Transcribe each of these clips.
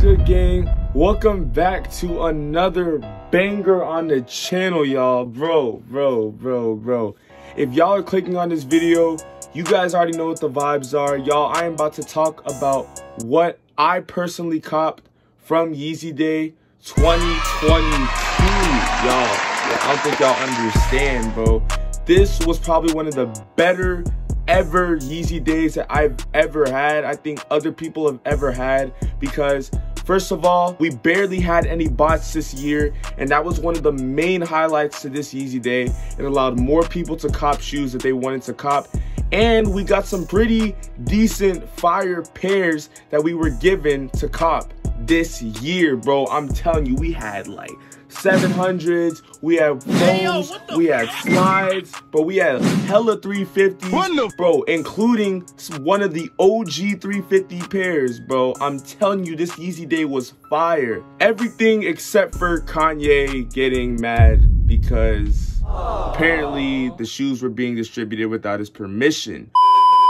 good, gang? Welcome back to another banger on the channel, y'all. Bro, bro, bro, bro. If y'all are clicking on this video, you guys already know what the vibes are. Y'all, I am about to talk about what I personally copped from Yeezy Day 2022, y'all. I don't think y'all understand, bro. This was probably one of the better ever Yeezy days that I've ever had. I think other people have ever had because First of all, we barely had any bots this year, and that was one of the main highlights to this Yeezy day. It allowed more people to cop shoes that they wanted to cop, and we got some pretty decent fire pairs that we were given to cop this year, bro. I'm telling you, we had like 700s, we had foams, we had slides, but we had hella 350s, bro, including one of the OG 350 pairs, bro. I'm telling you, this Yeezy Day was fire. Everything except for Kanye getting mad because apparently the shoes were being distributed without his permission.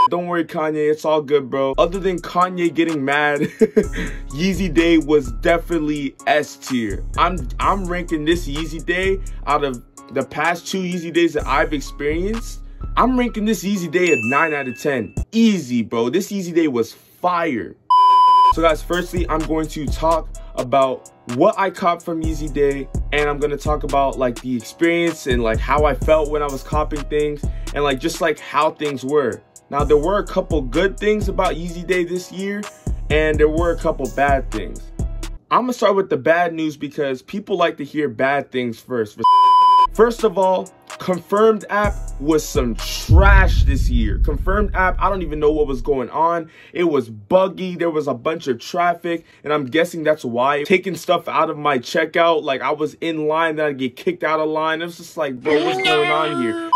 Don't worry, Kanye. It's all good, bro. Other than Kanye getting mad, Yeezy Day was definitely S tier. I'm I'm ranking this Yeezy Day out of the past two Yeezy Days that I've experienced. I'm ranking this Yeezy Day at 9 out of 10. Easy, bro. This Yeezy Day was fire. So guys, firstly, I'm going to talk about what I copped from Yeezy Day and I'm going to talk about like the experience and like how I felt when I was copping things and like just like how things were. Now, there were a couple good things about Yeezy Day this year, and there were a couple bad things. I'm gonna start with the bad news because people like to hear bad things first. First of all, Confirmed app was some trash this year. Confirmed app, I don't even know what was going on. It was buggy. There was a bunch of traffic, and I'm guessing that's why. Taking stuff out of my checkout, like I was in line, then I get kicked out of line. It was just like, bro, what's going on here?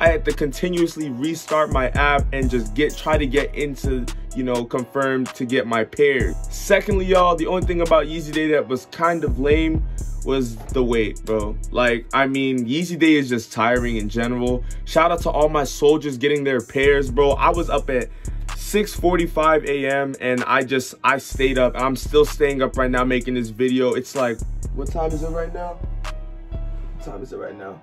I had to continuously restart my app and just get try to get into, you know, confirmed to get my pairs. Secondly, y'all, the only thing about Yeezy Day that was kind of lame was the wait, bro. Like, I mean, Yeezy Day is just tiring in general. Shout out to all my soldiers getting their pairs, bro. I was up at 6.45 a.m. and I just, I stayed up. I'm still staying up right now making this video. It's like, what time is it right now? What time is it right now?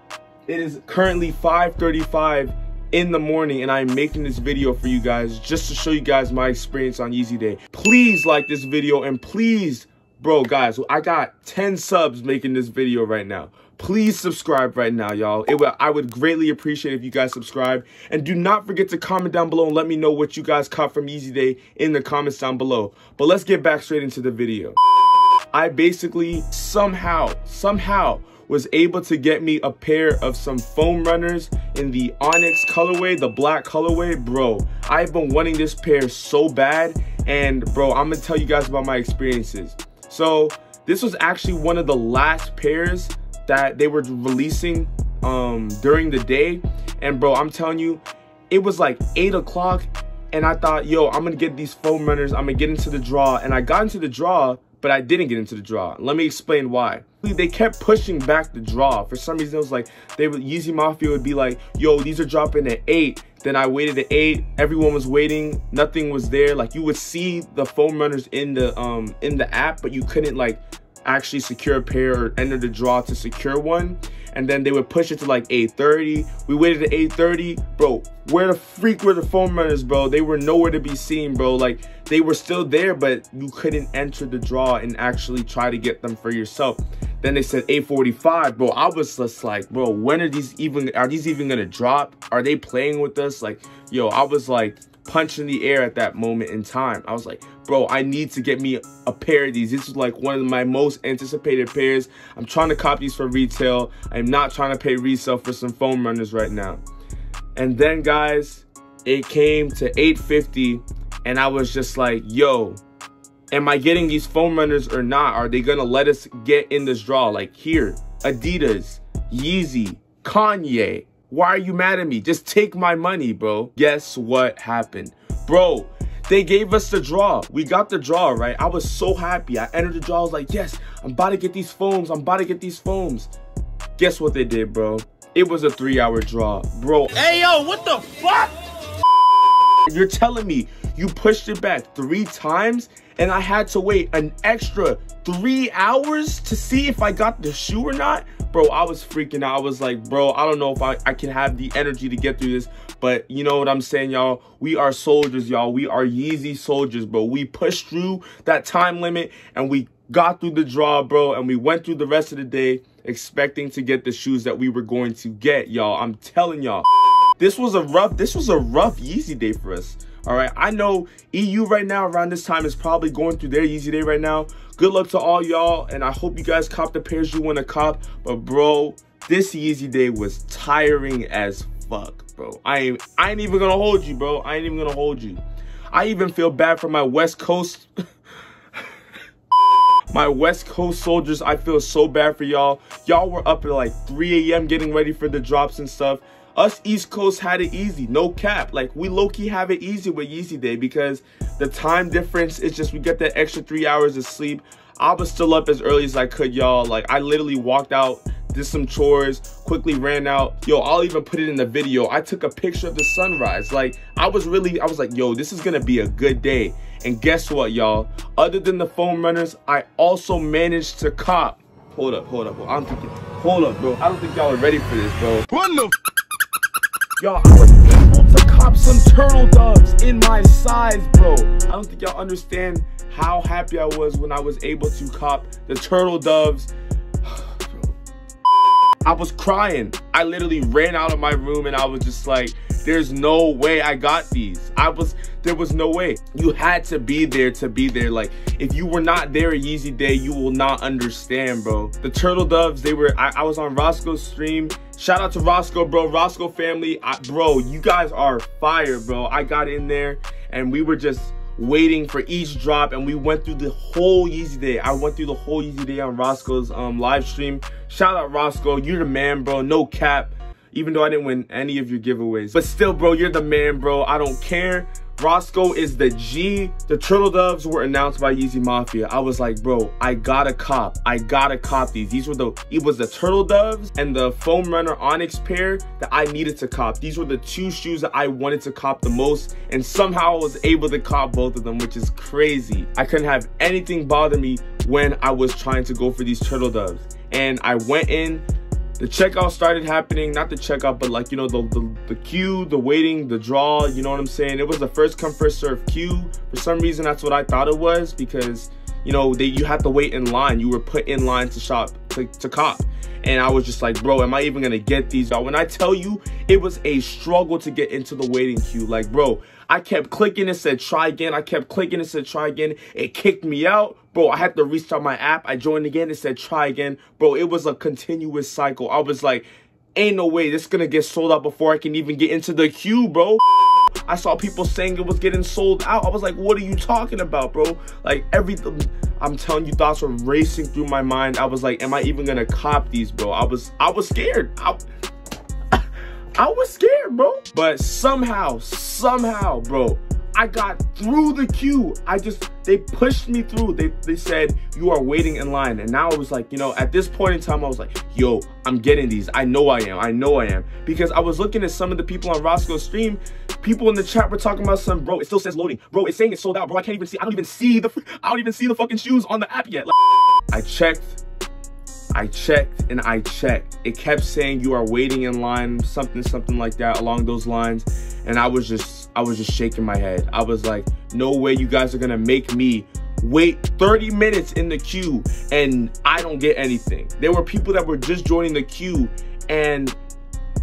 It is currently 5.35 in the morning and I'm making this video for you guys just to show you guys my experience on Yeezy Day. Please like this video and please, bro, guys, I got 10 subs making this video right now. Please subscribe right now, y'all. I would greatly appreciate if you guys subscribe. And do not forget to comment down below and let me know what you guys caught from Yeezy Day in the comments down below. But let's get back straight into the video. I basically somehow, somehow was able to get me a pair of some foam runners in the Onyx colorway, the black colorway. Bro, I've been wanting this pair so bad. And bro, I'm gonna tell you guys about my experiences. So this was actually one of the last pairs that they were releasing um, during the day. And bro, I'm telling you, it was like eight o'clock and I thought, yo, I'm gonna get these foam runners, I'm gonna get into the draw. And I got into the draw but I didn't get into the draw. Let me explain why. They kept pushing back the draw. For some reason, it was like, they would, Yeezy Mafia would be like, yo, these are dropping at 8. Then I waited at 8. Everyone was waiting. Nothing was there. Like, you would see the foam runners in the, um, in the app, but you couldn't, like, actually secure a pair or enter the draw to secure one and then they would push it to like 8.30. We waited at 8.30. Bro, where the freak were the foam runners, bro? They were nowhere to be seen, bro. Like, they were still there, but you couldn't enter the draw and actually try to get them for yourself. Then they said 8.45, bro. I was just like, bro, when are these even, are these even gonna drop? Are they playing with us? Like, yo, I was like, punching the air at that moment in time. I was like, bro, I need to get me a pair of these. This is like one of my most anticipated pairs. I'm trying to cop these for retail. I'm not trying to pay resale for some foam runners right now. And then guys, it came to 850 and I was just like, yo, am I getting these foam runners or not? Are they gonna let us get in this draw? Like here, Adidas, Yeezy, Kanye, why are you mad at me? Just take my money, bro. Guess what happened? Bro, they gave us the draw. We got the draw, right? I was so happy. I entered the draw. I was like, yes, I'm about to get these foams. I'm about to get these foams. Guess what they did, bro? It was a three-hour draw. Bro. Hey, yo, what the fuck? You're telling me you pushed it back three times and I had to wait an extra three hours to see if I got the shoe or not, bro, I was freaking out. I was like, bro, I don't know if I, I can have the energy to get through this. But you know what I'm saying, y'all? We are soldiers, y'all. We are Yeezy soldiers, bro. We pushed through that time limit and we got through the draw, bro. And we went through the rest of the day expecting to get the shoes that we were going to get, y'all. I'm telling y'all. This was a rough, this was a rough Yeezy day for us. All right, I know EU right now around this time is probably going through their Yeezy day right now. Good luck to all y'all, and I hope you guys cop the pairs you want to cop. But bro, this Yeezy day was tiring as fuck, bro. I ain't, I ain't even gonna hold you, bro. I ain't even gonna hold you. I even feel bad for my West Coast. my West Coast soldiers, I feel so bad for y'all. Y'all were up at like 3 a.m. getting ready for the drops and stuff. Us East Coast had it easy, no cap. Like we low-key have it easy with Yeezy Day because the time difference is just we get that extra three hours of sleep. I was still up as early as I could, y'all. Like I literally walked out, did some chores, quickly ran out. Yo, I'll even put it in the video. I took a picture of the sunrise. Like I was really, I was like, yo, this is gonna be a good day. And guess what, y'all? Other than the foam runners, I also managed to cop. Hold up, hold up, hold up. I don't think, hold up, bro. I don't think y'all are ready for this, bro. What the Y'all, I was able to cop some turtle doves in my size, bro. I don't think y'all understand how happy I was when I was able to cop the turtle doves. I was crying. I literally ran out of my room and I was just like, there's no way I got these. I was, there was no way. You had to be there to be there. Like, if you were not there a Yeezy day, you will not understand, bro. The Turtle Doves, they were, I, I was on Roszko's stream. Shout out to Roszko, bro. Roszko family. I, bro, you guys are fire, bro. I got in there and we were just waiting for each drop and we went through the whole Yeezy day. I went through the whole Yeezy day on Roszko's um, live stream. Shout out Roszko. You're the man, bro. No cap even though I didn't win any of your giveaways. But still, bro, you're the man, bro. I don't care. Roszko is the G. The Turtle Doves were announced by Yeezy Mafia. I was like, bro, I gotta cop. I gotta cop these. These were the, it was the Turtle Doves and the Foam Runner Onyx pair that I needed to cop. These were the two shoes that I wanted to cop the most. And somehow I was able to cop both of them, which is crazy. I couldn't have anything bother me when I was trying to go for these Turtle Doves. And I went in, the checkout started happening not the checkout but like you know the, the, the queue the waiting the draw you know what i'm saying? It was the first come first serve queue. For some reason that's what i thought it was because you know they you had to wait in line. You were put in line to shop to, to cop. And i was just like bro am i even gonna get these Y'all? When i tell you it was a struggle to get into the waiting queue. Like bro I kept clicking and said try again. I kept clicking and said try again. It kicked me out. Bro, I had to restart my app. I joined again and said try again. Bro, it was a continuous cycle. I was like, ain't no way this is gonna get sold out before I can even get into the queue, bro. I saw people saying it was getting sold out. I was like, what are you talking about, bro? Like everything, I'm telling you, thoughts were racing through my mind. I was like, am I even gonna cop these, bro? I was, I was scared. I, I was scared, bro. But somehow, somehow, bro, I got through the queue. I just, they pushed me through. They, they said, you are waiting in line. And now I was like, you know, at this point in time, I was like, yo, I'm getting these. I know I am. I know I am. Because I was looking at some of the people on Roszko's stream. People in the chat were talking about some, bro, it still says loading. Bro, it's saying it's sold out, bro. I can't even see, I don't even see the, I don't even see the fucking shoes on the app yet. Like, I checked I checked and I checked. It kept saying you are waiting in line, something, something like that along those lines. And I was just, I was just shaking my head. I was like, no way you guys are gonna make me wait 30 minutes in the queue and I don't get anything. There were people that were just joining the queue and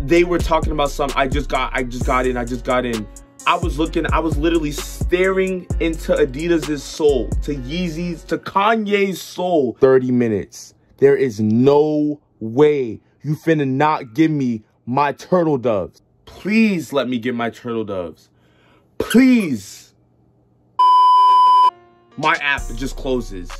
they were talking about some, I just got, I just got in, I just got in. I was looking, I was literally staring into Adidas's soul, to Yeezy's, to Kanye's soul. 30 minutes. There is no way you finna not give me my turtle doves. Please let me get my turtle doves. Please. My app just closes.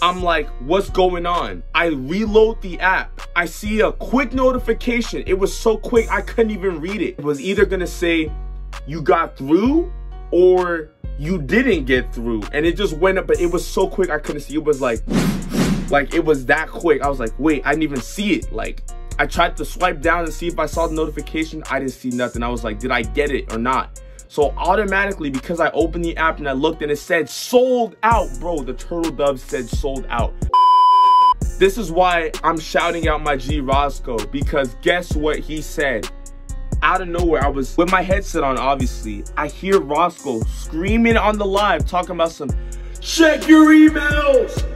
I'm like, what's going on? I reload the app. I see a quick notification. It was so quick, I couldn't even read it. It was either gonna say, you got through or you didn't get through. And it just went up, but it was so quick, I couldn't see. It was like, like it was that quick. I was like, wait, I didn't even see it. Like I tried to swipe down and see if I saw the notification. I didn't see nothing. I was like, did I get it or not? So automatically, because I opened the app and I looked and it said sold out, bro, the turtle dove said sold out. This is why I'm shouting out my G Roszko because guess what he said? Out of nowhere, I was with my headset on, obviously. I hear Roszko screaming on the live, talking about some check your emails,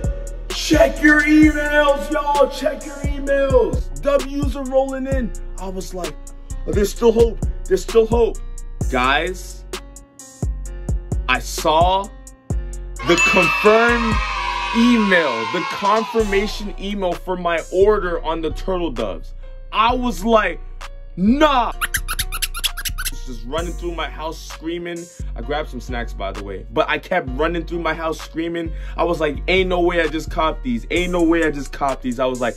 check your emails, y'all, check your emails. W's are rolling in. I was like, oh, there's still hope, there's still hope. Guys, I saw the confirmed email, the confirmation email for my order on the turtle doves. I was like, nah. Just running through my house screaming. I grabbed some snacks, by the way. But I kept running through my house screaming. I was like, ain't no way I just copped these. Ain't no way I just copped these. I was like,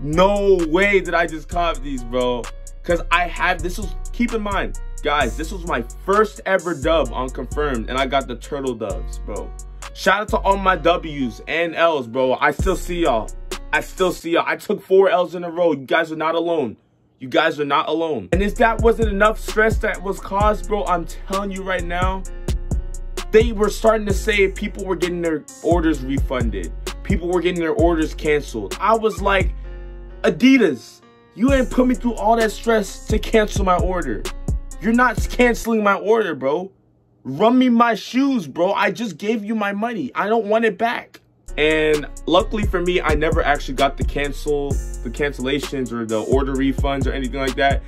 no way did I just cop these, bro. Because I had, this was, keep in mind, guys, this was my first ever dub on Confirmed. And I got the turtle doves, bro. Shout out to all my W's and L's, bro. I still see y'all. I still see y'all. I took four L's in a row. You guys are not alone. You guys are not alone. And if that wasn't enough stress that was caused, bro, I'm telling you right now, they were starting to say people were getting their orders refunded. People were getting their orders canceled. I was like, Adidas, you ain't put me through all that stress to cancel my order. You're not canceling my order, bro. Run me my shoes, bro. I just gave you my money. I don't want it back. And luckily for me, I never actually got the cancel, the cancellations or the order refunds or anything like that.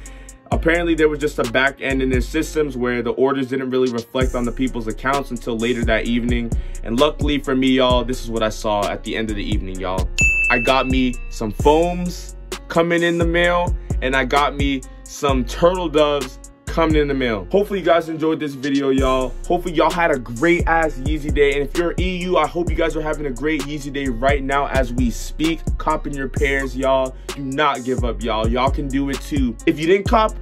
Apparently there was just a back end in their systems where the orders didn't really reflect on the people's accounts until later that evening. And luckily for me, y'all, this is what I saw at the end of the evening, y'all. I got me some foams coming in the mail and I got me some turtle doves coming in the mail. Hopefully you guys enjoyed this video, y'all. Hopefully y'all had a great ass Yeezy day. And if you're EU, I hope you guys are having a great Yeezy day right now as we speak. Copping your pairs, y'all. Do not give up, y'all. Y'all can do it too. If you didn't cop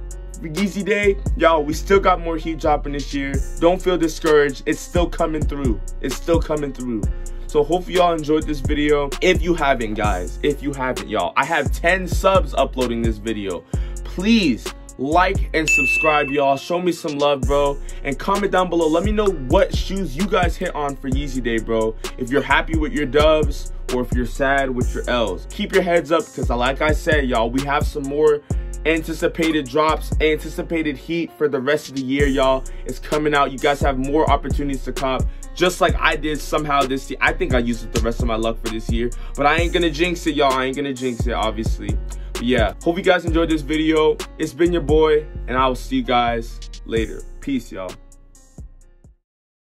Yeezy Day, y'all, we still got more heat dropping this year. Don't feel discouraged. It's still coming through. It's still coming through. So hopefully y'all enjoyed this video. If you haven't, guys, if you haven't, y'all, I have 10 subs uploading this video. Please like and subscribe y'all. Show me some love bro. And comment down below. Let me know what shoes you guys hit on for yeezy day bro. If you're happy with your doves or if you're sad with your l's. Keep your heads up because like i said y'all we have some more anticipated drops anticipated heat for the rest of the year y'all. It's coming out. You guys have more opportunities to cop. Just like I did somehow this year. I think I used it the rest of my luck for this year, but I ain't gonna jinx it, y'all. I ain't gonna jinx it, obviously. But yeah, hope you guys enjoyed this video. It's been your boy, and I will see you guys later. Peace, y'all.